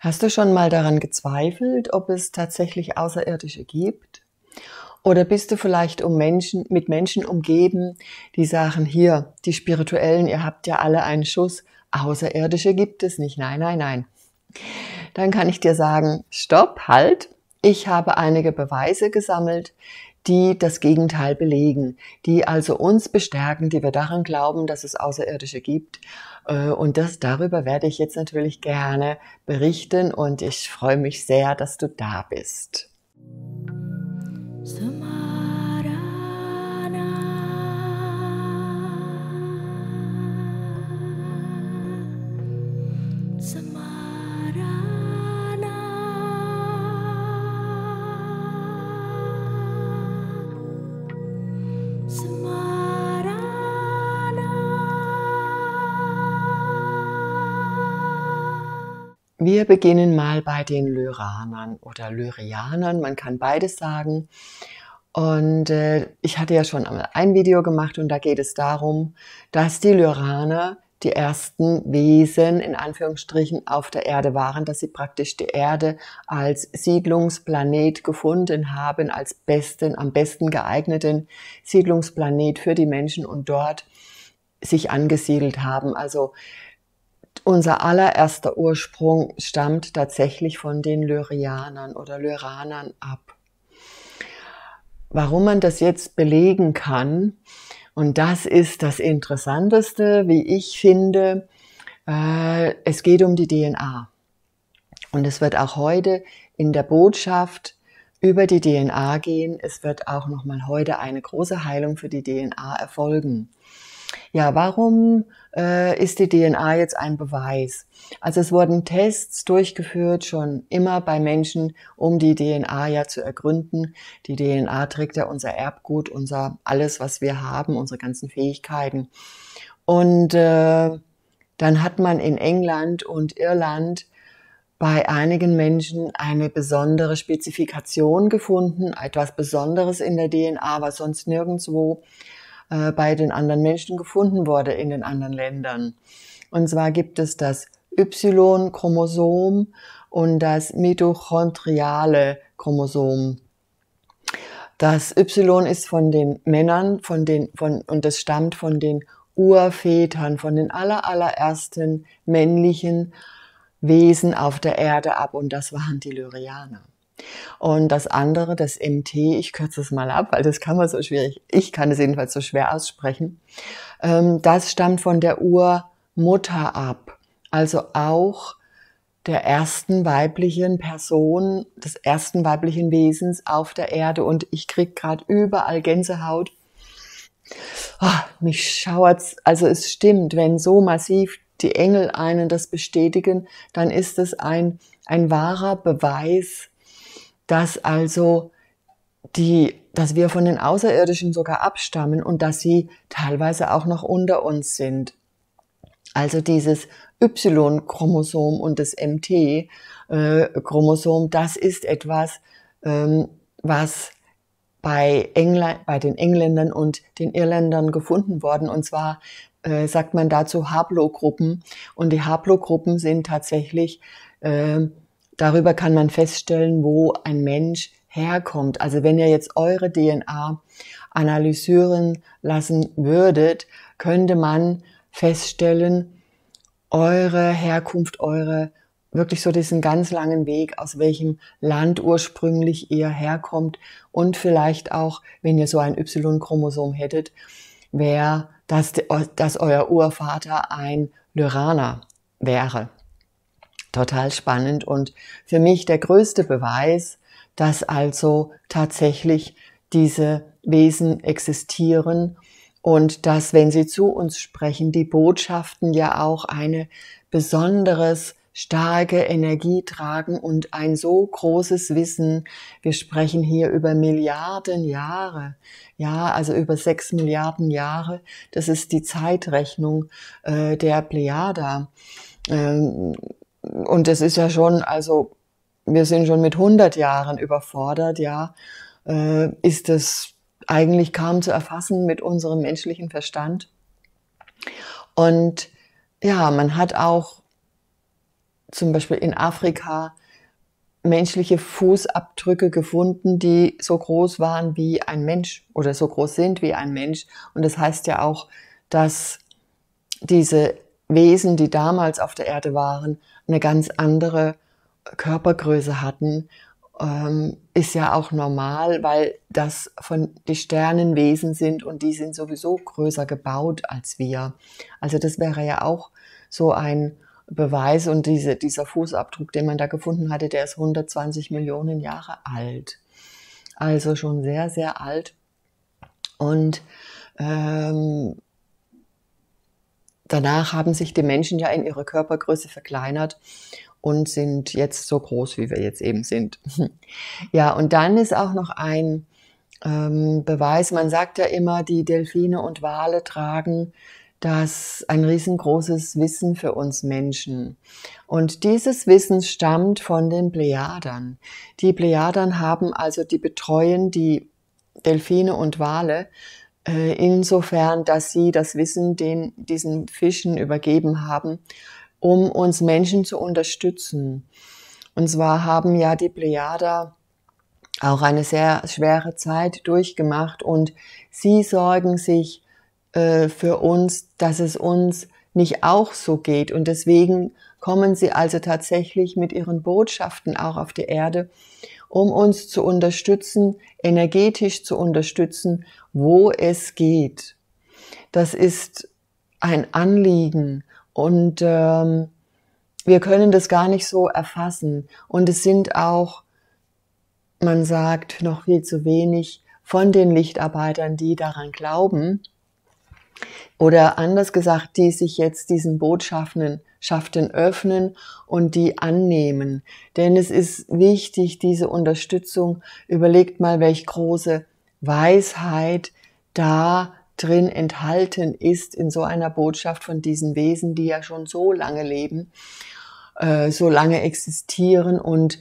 Hast du schon mal daran gezweifelt, ob es tatsächlich Außerirdische gibt? Oder bist du vielleicht um Menschen, mit Menschen umgeben, die sagen, hier, die Spirituellen, ihr habt ja alle einen Schuss, Außerirdische gibt es nicht. Nein, nein, nein. Dann kann ich dir sagen, stopp, halt. Ich habe einige Beweise gesammelt, die das Gegenteil belegen, die also uns bestärken, die wir daran glauben, dass es Außerirdische gibt. Äh, und das, darüber werde ich jetzt natürlich gerne berichten und ich freue mich sehr, dass du da bist. Wir beginnen mal bei den Lyranern oder Lyrianern. Man kann beides sagen. Und äh, ich hatte ja schon einmal ein Video gemacht und da geht es darum, dass die Lyraner die ersten Wesen in Anführungsstrichen auf der Erde waren, dass sie praktisch die Erde als Siedlungsplanet gefunden haben, als besten, am besten geeigneten Siedlungsplanet für die Menschen und dort sich angesiedelt haben. Also unser allererster Ursprung stammt tatsächlich von den Lyrianern oder Lyranern ab. Warum man das jetzt belegen kann, und das ist das Interessanteste, wie ich finde, äh, es geht um die DNA. Und es wird auch heute in der Botschaft über die DNA gehen. Es wird auch nochmal heute eine große Heilung für die DNA erfolgen. Ja, warum äh, ist die DNA jetzt ein Beweis? Also es wurden Tests durchgeführt, schon immer bei Menschen, um die DNA ja zu ergründen. Die DNA trägt ja unser Erbgut, unser alles, was wir haben, unsere ganzen Fähigkeiten. Und äh, dann hat man in England und Irland bei einigen Menschen eine besondere Spezifikation gefunden, etwas Besonderes in der DNA, was sonst nirgendwo äh, bei den anderen Menschen gefunden wurde in den anderen Ländern. Und zwar gibt es das Y-Chromosom und das mitochondriale Chromosom. Das Y ist von den Männern, von den, von, und das stammt von den Urvätern, von den aller, allerersten männlichen Wesen auf der Erde ab und das waren die Lyrianer. Und das andere, das MT, ich kürze es mal ab, weil das kann man so schwierig, ich kann es jedenfalls so schwer aussprechen, ähm, das stammt von der Urmutter ab. Also auch der ersten weiblichen Person, des ersten weiblichen Wesens auf der Erde. Und ich krieg gerade überall Gänsehaut. Oh, mich schauert's. Also es stimmt, wenn so massiv die Engel einen das bestätigen, dann ist es ein, ein wahrer Beweis dass also die, dass wir von den Außerirdischen sogar abstammen und dass sie teilweise auch noch unter uns sind. Also dieses Y-Chromosom und das MT-Chromosom, äh, das ist etwas, ähm, was bei, England, bei den Engländern und den Irländern gefunden worden. Und zwar äh, sagt man dazu Haplogruppen. Und die Haplogruppen sind tatsächlich äh, Darüber kann man feststellen, wo ein Mensch herkommt. Also wenn ihr jetzt eure DNA analysieren lassen würdet, könnte man feststellen, eure Herkunft, eure wirklich so diesen ganz langen Weg, aus welchem Land ursprünglich ihr herkommt und vielleicht auch, wenn ihr so ein Y-Chromosom hättet, wäre, dass, dass euer Urvater ein Lyraner wäre total spannend und für mich der größte Beweis, dass also tatsächlich diese Wesen existieren und dass, wenn sie zu uns sprechen, die Botschaften ja auch eine besonderes starke Energie tragen und ein so großes Wissen. Wir sprechen hier über Milliarden Jahre, ja, also über sechs Milliarden Jahre. Das ist die Zeitrechnung äh, der Plejada. Ähm, und das ist ja schon, also wir sind schon mit 100 Jahren überfordert, ja, äh, ist das eigentlich kaum zu erfassen mit unserem menschlichen Verstand. Und ja, man hat auch zum Beispiel in Afrika menschliche Fußabdrücke gefunden, die so groß waren wie ein Mensch oder so groß sind wie ein Mensch. Und das heißt ja auch, dass diese Wesen, die damals auf der Erde waren, eine ganz andere Körpergröße hatten, ähm, ist ja auch normal, weil das von die Sternenwesen sind und die sind sowieso größer gebaut als wir. Also das wäre ja auch so ein Beweis und diese, dieser Fußabdruck, den man da gefunden hatte, der ist 120 Millionen Jahre alt. Also schon sehr, sehr alt. Und ähm, danach haben sich die Menschen ja in ihrer Körpergröße verkleinert und sind jetzt so groß, wie wir jetzt eben sind. ja, und dann ist auch noch ein ähm, Beweis, man sagt ja immer, die Delfine und Wale tragen das ein riesengroßes Wissen für uns Menschen. Und dieses Wissen stammt von den Plejadern. Die Plejadern haben also, die betreuen die Delfine und Wale äh, insofern, dass sie das Wissen den, diesen Fischen übergeben haben, um uns Menschen zu unterstützen. Und zwar haben ja die Plejader auch eine sehr schwere Zeit durchgemacht und sie sorgen sich äh, für uns, dass es uns nicht auch so geht. Und deswegen kommen sie also tatsächlich mit ihren Botschaften auch auf die Erde, um uns zu unterstützen, energetisch zu unterstützen, wo es geht. Das ist ein Anliegen und ähm, wir können das gar nicht so erfassen. Und es sind auch, man sagt, noch viel zu wenig von den Lichtarbeitern, die daran glauben, oder anders gesagt, die sich jetzt diesen Botschaften Schaften öffnen und die annehmen. Denn es ist wichtig, diese Unterstützung. Überlegt mal, welch große Weisheit da drin enthalten ist in so einer Botschaft von diesen Wesen, die ja schon so lange leben, äh, so lange existieren und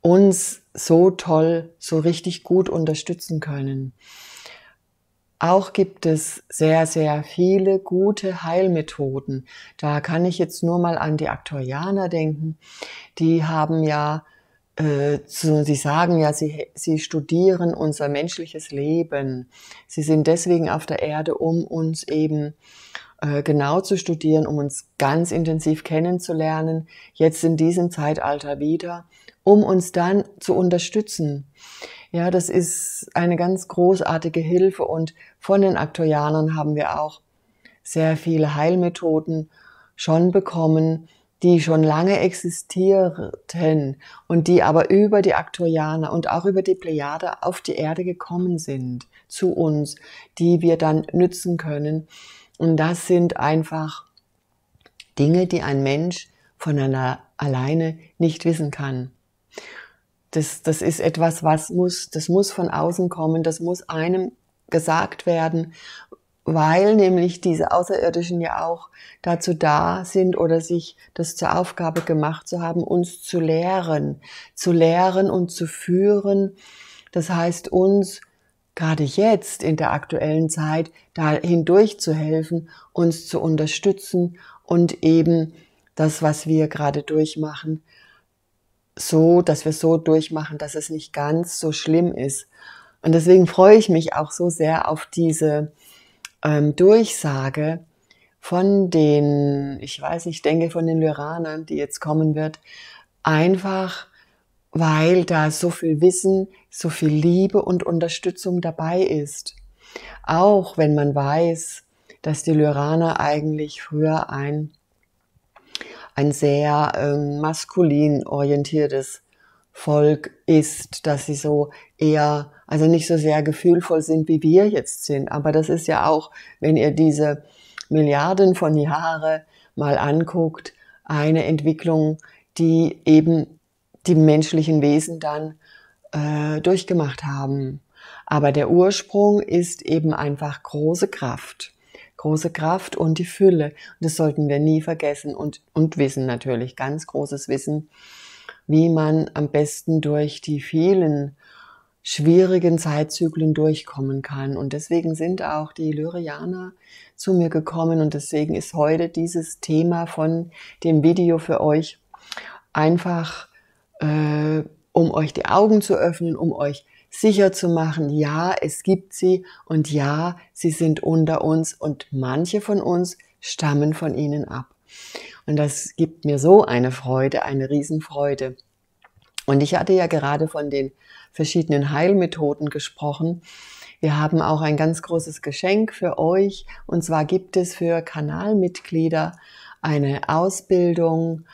uns so toll, so richtig gut unterstützen können. Auch gibt es sehr, sehr viele gute Heilmethoden. Da kann ich jetzt nur mal an die Aktorianer denken. Die haben ja, äh, so, sie sagen ja, sie, sie studieren unser menschliches Leben. Sie sind deswegen auf der Erde, um uns eben äh, genau zu studieren, um uns ganz intensiv kennenzulernen. Jetzt in diesem Zeitalter wieder, um uns dann zu unterstützen. Ja, das ist eine ganz großartige Hilfe und von den Aktorianern haben wir auch sehr viele Heilmethoden schon bekommen, die schon lange existierten und die aber über die Aktorianer und auch über die Plejade auf die Erde gekommen sind, zu uns, die wir dann nützen können. Und das sind einfach Dinge, die ein Mensch von einer alleine nicht wissen kann das, das ist etwas, was muss, das muss von außen kommen, das muss einem gesagt werden, weil nämlich diese Außerirdischen ja auch dazu da sind oder sich das zur Aufgabe gemacht zu haben, uns zu lehren, zu lehren und zu führen. Das heißt, uns gerade jetzt in der aktuellen Zeit da hindurch zu helfen, uns zu unterstützen und eben das, was wir gerade durchmachen, so, dass wir so durchmachen, dass es nicht ganz so schlimm ist. Und deswegen freue ich mich auch so sehr auf diese ähm, Durchsage von den, ich weiß, ich denke von den Lyranern, die jetzt kommen wird, einfach weil da so viel Wissen, so viel Liebe und Unterstützung dabei ist. Auch wenn man weiß, dass die Lyraner eigentlich früher ein ein sehr ähm, maskulin orientiertes Volk ist, dass sie so eher, also nicht so sehr gefühlvoll sind, wie wir jetzt sind. Aber das ist ja auch, wenn ihr diese Milliarden von Jahre mal anguckt, eine Entwicklung, die eben die menschlichen Wesen dann äh, durchgemacht haben. Aber der Ursprung ist eben einfach große Kraft große Kraft und die Fülle. Und das sollten wir nie vergessen und, und wissen natürlich, ganz großes Wissen, wie man am besten durch die vielen schwierigen Zeitzyklen durchkommen kann. Und deswegen sind auch die Lyrianer zu mir gekommen und deswegen ist heute dieses Thema von dem Video für euch einfach äh, um euch die Augen zu öffnen, um euch sicher zu machen, ja, es gibt sie und ja, sie sind unter uns und manche von uns stammen von ihnen ab. Und das gibt mir so eine Freude, eine Riesenfreude. Und ich hatte ja gerade von den verschiedenen Heilmethoden gesprochen. Wir haben auch ein ganz großes Geschenk für euch. Und zwar gibt es für Kanalmitglieder eine Ausbildung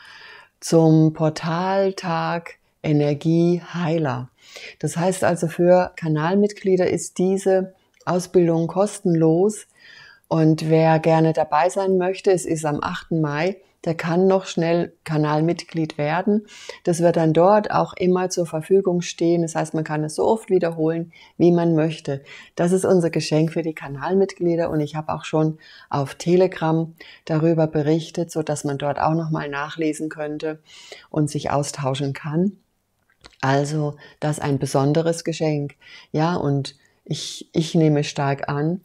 zum Portaltag Energieheiler. Das heißt also, für Kanalmitglieder ist diese Ausbildung kostenlos. Und wer gerne dabei sein möchte, es ist am 8. Mai, der kann noch schnell Kanalmitglied werden. Das wird dann dort auch immer zur Verfügung stehen. Das heißt, man kann es so oft wiederholen, wie man möchte. Das ist unser Geschenk für die Kanalmitglieder und ich habe auch schon auf Telegram darüber berichtet, so dass man dort auch noch mal nachlesen könnte und sich austauschen kann. Also, das ist ein besonderes Geschenk. Ja, und ich, ich nehme stark an,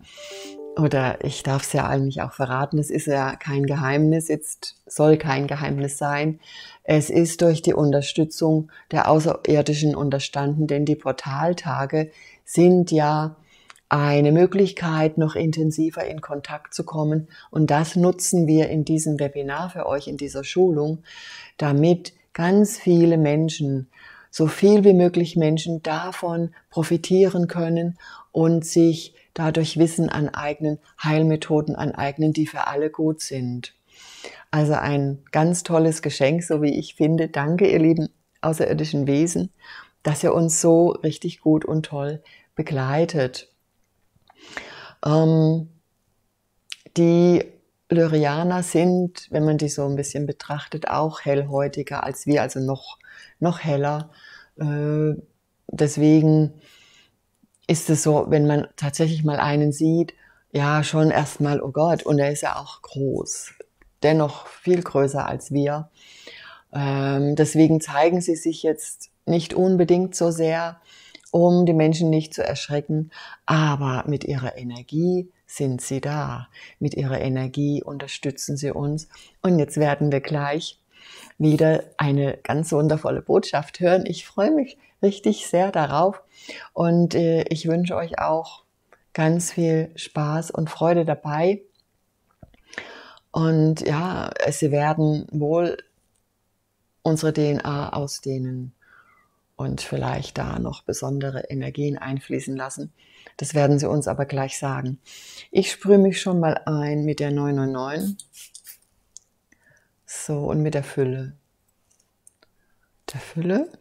oder ich darf es ja eigentlich auch verraten, es ist ja kein Geheimnis, jetzt soll kein Geheimnis sein. Es ist durch die Unterstützung der Außerirdischen unterstanden, denn die Portaltage sind ja eine Möglichkeit, noch intensiver in Kontakt zu kommen. Und das nutzen wir in diesem Webinar für euch, in dieser Schulung, damit ganz viele Menschen so viel wie möglich Menschen davon profitieren können und sich dadurch Wissen aneignen, Heilmethoden aneignen, die für alle gut sind. Also ein ganz tolles Geschenk, so wie ich finde. Danke, ihr lieben außerirdischen Wesen, dass ihr uns so richtig gut und toll begleitet. Ähm, die Lyrianer sind, wenn man die so ein bisschen betrachtet, auch hellhäutiger als wir, also noch noch heller. Äh, deswegen ist es so, wenn man tatsächlich mal einen sieht, ja, schon erstmal, oh Gott, und er ist ja auch groß, dennoch viel größer als wir. Ähm, deswegen zeigen sie sich jetzt nicht unbedingt so sehr, um die Menschen nicht zu erschrecken, aber mit ihrer Energie sind sie da. Mit ihrer Energie unterstützen sie uns. Und jetzt werden wir gleich wieder eine ganz wundervolle Botschaft hören. Ich freue mich richtig sehr darauf und äh, ich wünsche euch auch ganz viel Spaß und Freude dabei. Und ja, sie werden wohl unsere DNA ausdehnen und vielleicht da noch besondere Energien einfließen lassen. Das werden sie uns aber gleich sagen. Ich sprühe mich schon mal ein mit der 999. So, und mit der Fülle. Der Fülle.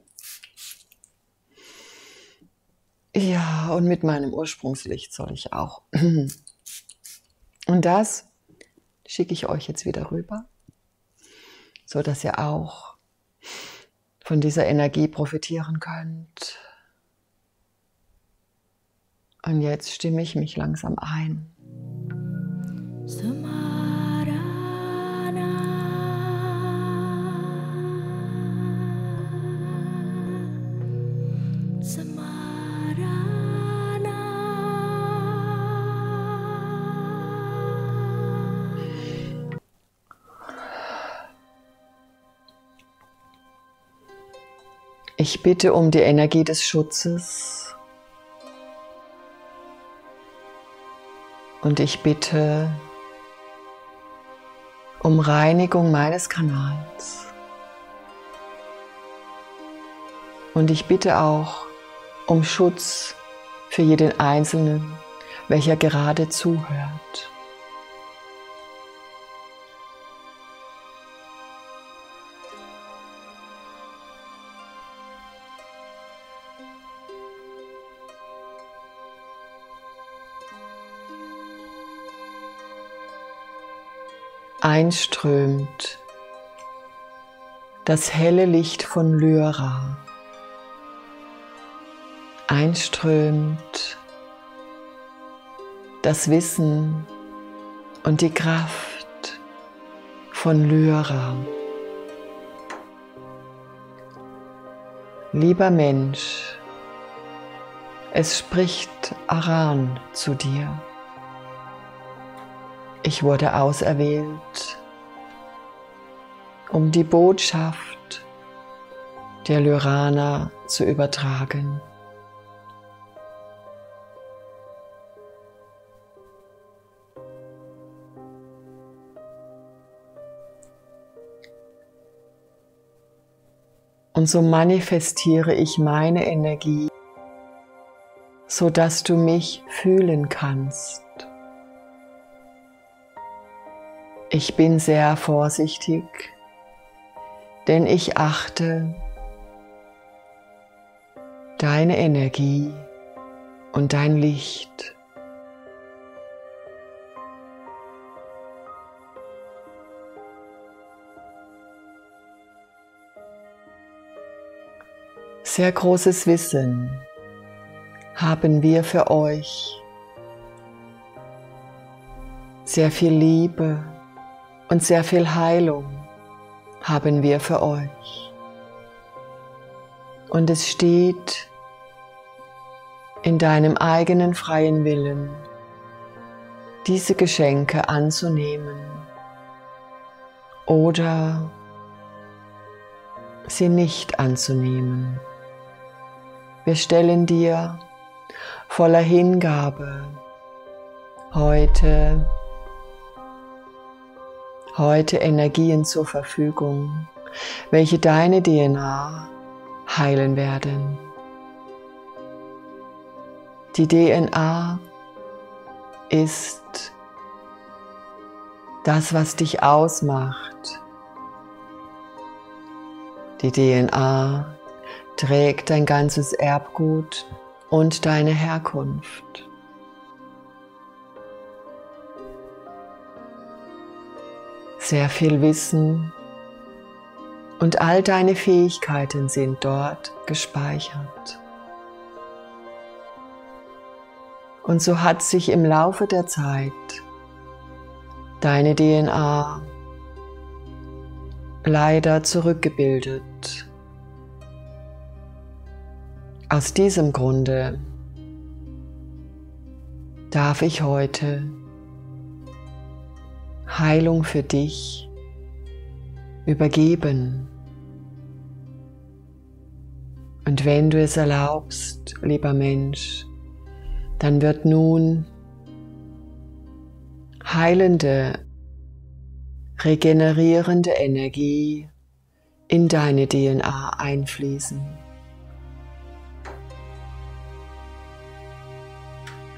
Ja, und mit meinem Ursprungslicht soll ich auch. Und das schicke ich euch jetzt wieder rüber, so dass ihr auch von dieser Energie profitieren könnt. Und jetzt stimme ich mich langsam ein. Ich bitte um die Energie des Schutzes und ich bitte um Reinigung meines Kanals. Und ich bitte auch um Schutz für jeden Einzelnen, welcher gerade zuhört. Einströmt das helle Licht von Lyra. Einströmt das Wissen und die Kraft von Lyra. Lieber Mensch, es spricht Aran zu dir. Ich wurde auserwählt, um die Botschaft der Lyrana zu übertragen. Und so manifestiere ich meine Energie, sodass du mich fühlen kannst. Ich bin sehr vorsichtig, denn ich achte deine Energie und dein Licht. Sehr großes Wissen haben wir für euch. Sehr viel Liebe und sehr viel Heilung haben wir für euch. Und es steht in deinem eigenen freien Willen, diese Geschenke anzunehmen oder sie nicht anzunehmen. Wir stellen dir voller Hingabe heute heute Energien zur Verfügung, welche deine DNA heilen werden. Die DNA ist das, was dich ausmacht. Die DNA trägt dein ganzes Erbgut und deine Herkunft. Sehr viel Wissen und all deine Fähigkeiten sind dort gespeichert. Und so hat sich im Laufe der Zeit deine DNA leider zurückgebildet. Aus diesem Grunde darf ich heute Heilung für dich übergeben. Und wenn du es erlaubst, lieber Mensch, dann wird nun heilende, regenerierende Energie in deine DNA einfließen.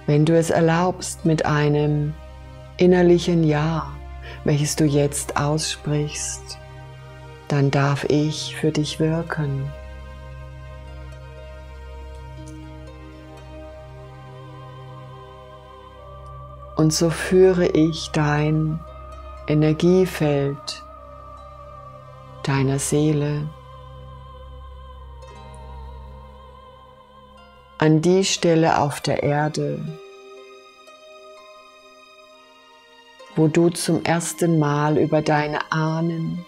Wenn du es erlaubst mit einem innerlichen Ja, welches du jetzt aussprichst, dann darf ich für dich wirken. Und so führe ich dein Energiefeld deiner Seele an die Stelle auf der Erde, wo du zum ersten Mal über deine Ahnen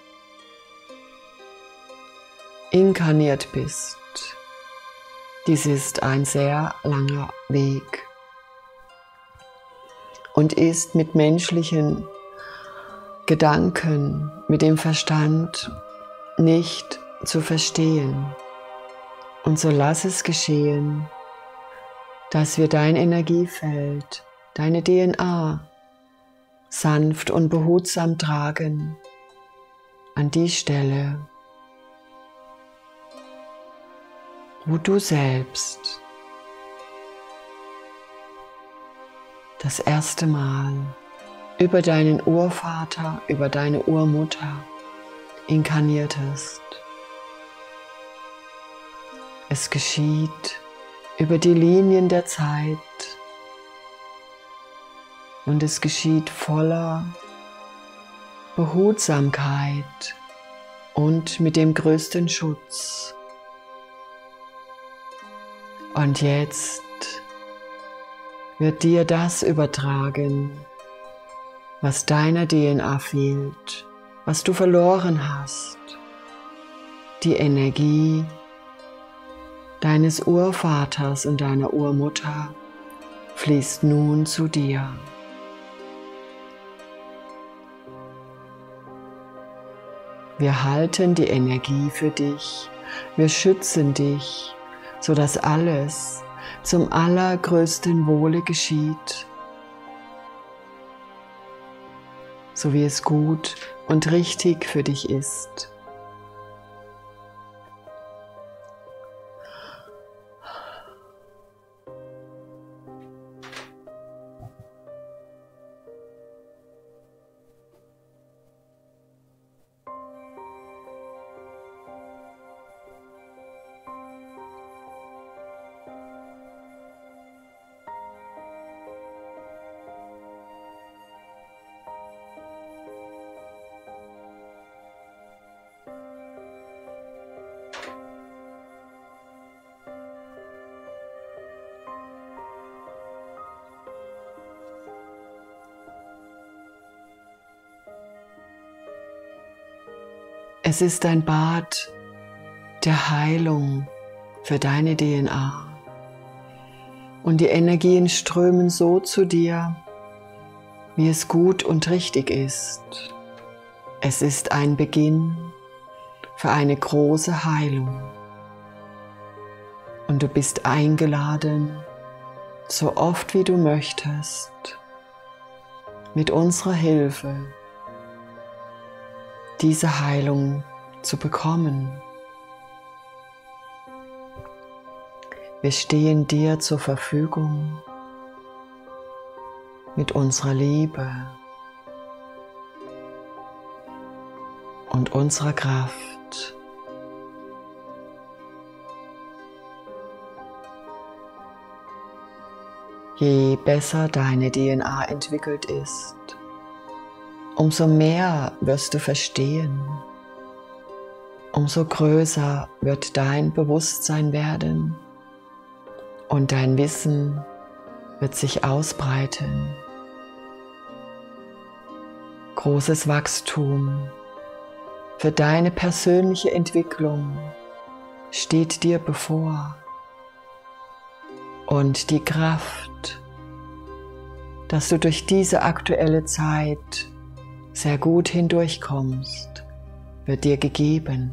inkarniert bist. Dies ist ein sehr langer Weg und ist mit menschlichen Gedanken, mit dem Verstand nicht zu verstehen. Und so lass es geschehen, dass wir dein Energiefeld, deine DNA sanft und behutsam tragen an die Stelle, wo du selbst das erste Mal über deinen Urvater, über deine Urmutter inkarniertest. Es geschieht über die Linien der Zeit und es geschieht voller Behutsamkeit und mit dem größten Schutz. Und jetzt wird dir das übertragen, was deiner DNA fehlt, was du verloren hast, die Energie deines Urvaters und deiner Urmutter fließt nun zu dir. Wir halten die Energie für dich wir schützen dich, sodass alles zum allergrößten Wohle geschieht, so wie es gut und richtig für dich ist. Es ist ein Bad der Heilung für deine DNA. Und die Energien strömen so zu dir, wie es gut und richtig ist. Es ist ein Beginn für eine große Heilung. Und du bist eingeladen, so oft wie du möchtest, mit unserer Hilfe diese Heilung zu bekommen. Wir stehen dir zur Verfügung mit unserer Liebe und unserer Kraft. Je besser deine DNA entwickelt ist, umso mehr wirst du verstehen, umso größer wird dein Bewusstsein werden. Und dein Wissen wird sich ausbreiten. Großes Wachstum. Für deine persönliche Entwicklung steht dir bevor. Und die Kraft, dass du durch diese aktuelle Zeit sehr gut hindurchkommst, wird dir gegeben.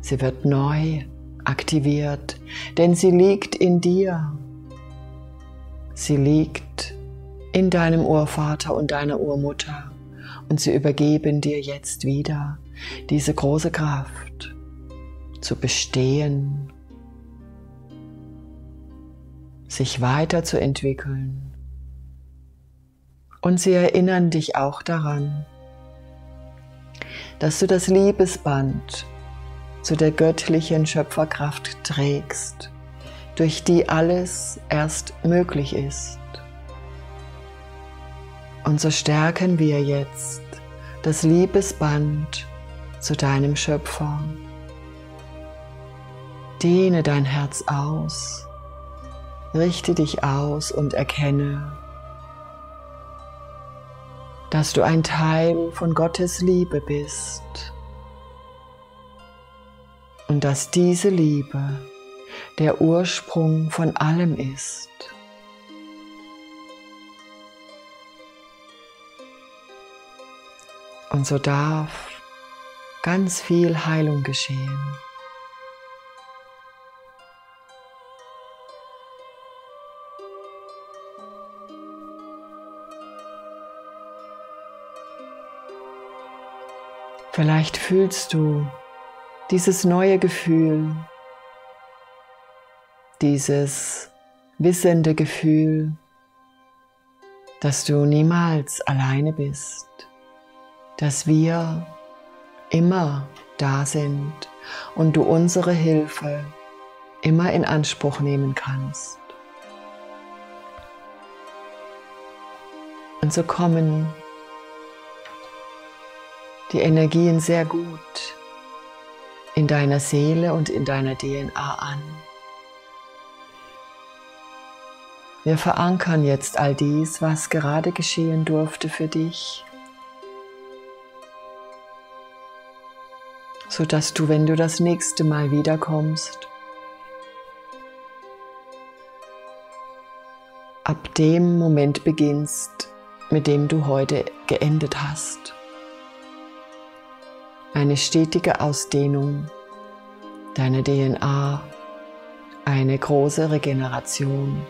Sie wird neu aktiviert, denn sie liegt in dir. Sie liegt in deinem Urvater und deiner Urmutter und sie übergeben dir jetzt wieder diese große Kraft zu bestehen, sich weiterzuentwickeln und sie erinnern dich auch daran, dass du das Liebesband zu der göttlichen Schöpferkraft trägst, durch die alles erst möglich ist. Und so stärken wir jetzt das Liebesband zu deinem Schöpfer. Dehne dein Herz aus, richte dich aus und erkenne, dass du ein Teil von Gottes Liebe bist und dass diese Liebe der Ursprung von allem ist. Und so darf ganz viel Heilung geschehen. Vielleicht fühlst du dieses neue Gefühl, dieses wissende Gefühl, dass du niemals alleine bist, dass wir immer da sind und du unsere Hilfe immer in Anspruch nehmen kannst. Und so kommen die Energien sehr gut in deiner Seele und in deiner DNA an. Wir verankern jetzt all dies, was gerade geschehen durfte für dich, sodass du, wenn du das nächste Mal wiederkommst, ab dem Moment beginnst, mit dem du heute geendet hast eine stetige Ausdehnung deine DNA. Eine große Regeneration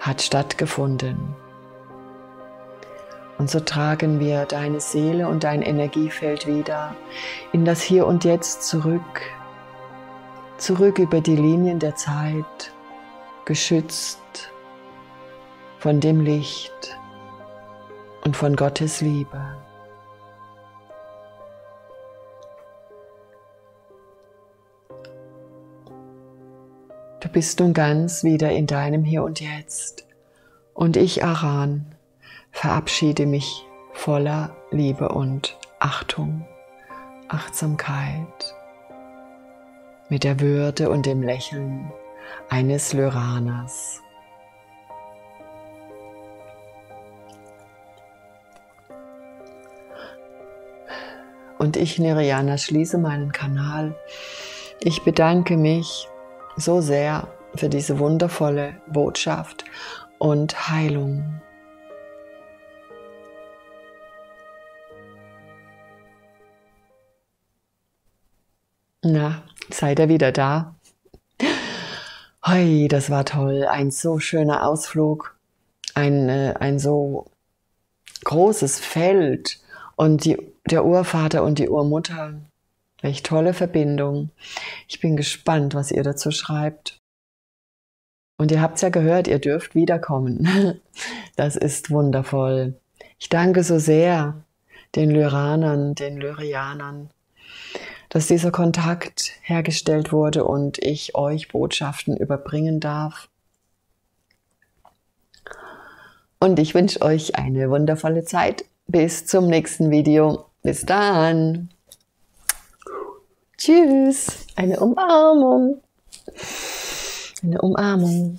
hat stattgefunden. Und so tragen wir deine Seele und dein Energiefeld wieder in das Hier und Jetzt zurück, zurück über die Linien der Zeit, geschützt von dem Licht und von Gottes Liebe. Du bist nun ganz wieder in deinem Hier und Jetzt. Und ich, Aran, verabschiede mich voller Liebe und Achtung, Achtsamkeit, mit der Würde und dem Lächeln eines Lyraners. Und ich, Niriana, schließe meinen Kanal. Ich bedanke mich so sehr für diese wundervolle Botschaft und Heilung. Na, seid ihr wieder da? Hoi, das war toll. Ein so schöner Ausflug. Ein, äh, ein so großes Feld. Und die, der Urvater und die Urmutter Welch tolle Verbindung. Ich bin gespannt, was ihr dazu schreibt. Und ihr habt es ja gehört, ihr dürft wiederkommen. Das ist wundervoll. Ich danke so sehr den Lyranern, den Lyrianern, dass dieser Kontakt hergestellt wurde und ich euch Botschaften überbringen darf. Und ich wünsche euch eine wundervolle Zeit. Bis zum nächsten Video. Bis dann. Tschüss. Eine Umarmung. Eine Umarmung.